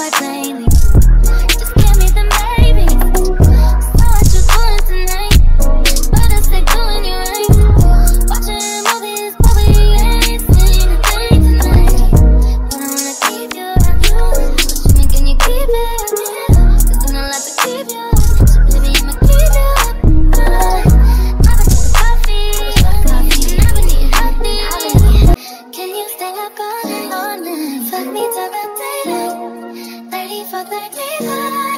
quite plainly Just give me the babies Saw what you doing tonight But it's like doing you right. Watching movies probably ain't seeing a thing tonight. But I wanna keep you at you. But you making you keep it Cause I'm not allowed to keep you So baby I'ma keep you up. I've been coffee I've been Can you stay up all night? Fuck me till the daylight for the divine.